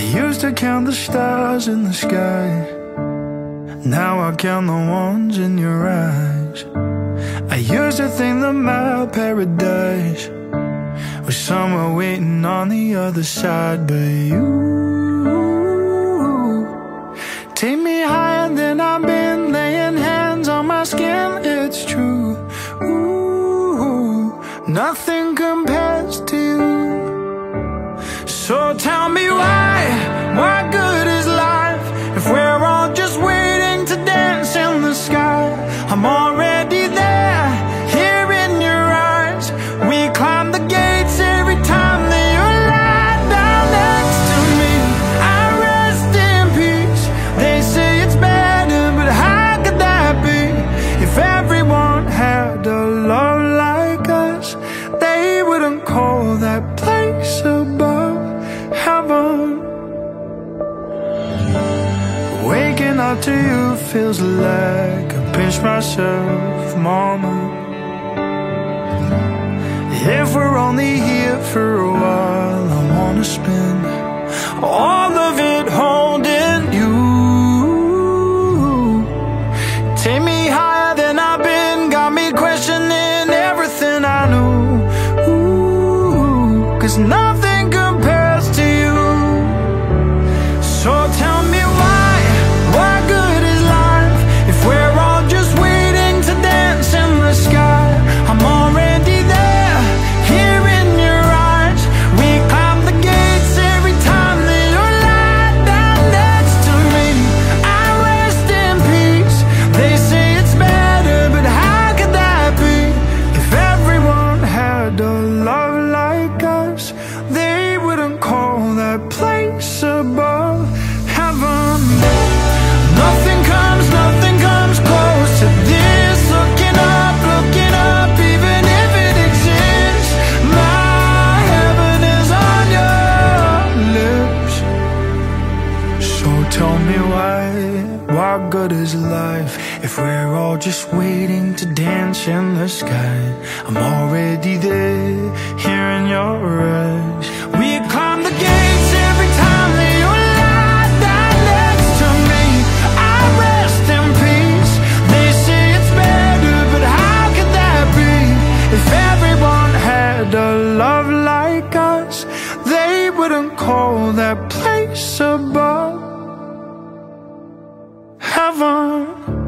used to count the stars in the sky. Now I count the ones in your eyes. I used to think that my paradise was somewhere waiting on the other side, but you take me higher than I've been, laying hands on my skin. It's true. Ooh, nothing compares what good To you feels like I pinch myself, mama. If we're only here for a while, I wanna spend all of it holding you. Take me higher than I've been, got me questioning everything I know. Ooh, cause nothing good is life if we're all just waiting to dance in the sky? I'm already there, here in your eyes. on